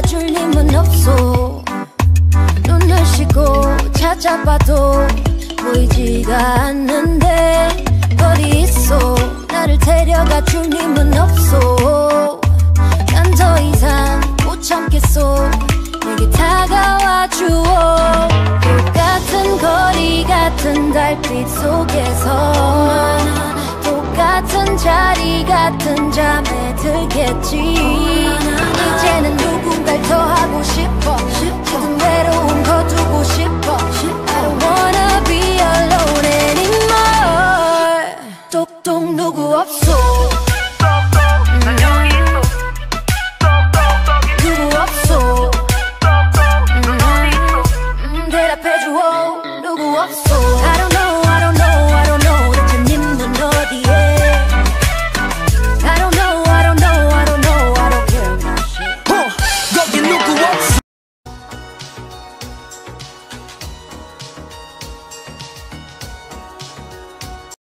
데려가줄 님은 없어. 눈을 씻고 찾아봐도 보이지가 않는데 어디 있어. 나를 데려가줄 님은 없어. 난더 이상 못 참겠어. 내게 다가와 주어. 똑같은 거리 같은 달빛 속에서 똑같은 자리 같은 잠에 들겠지 누구 없어.